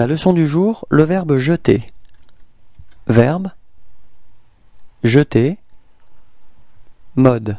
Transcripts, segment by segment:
La leçon du jour, le verbe jeter. Verbe jeter. Mode.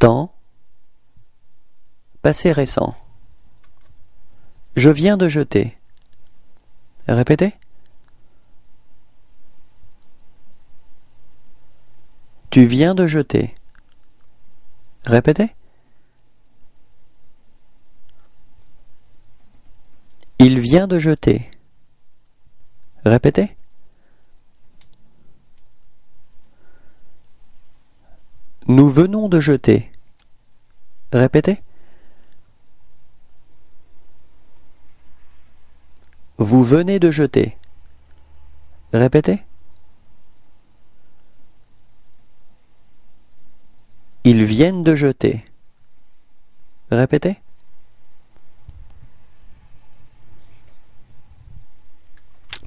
Temps. Passé récent. Je viens de jeter. Répétez. Tu viens de jeter. Répétez. Il vient de jeter. Répétez. Nous venons de jeter. Répétez. Vous venez de jeter. Répétez. Ils viennent de jeter. Répétez.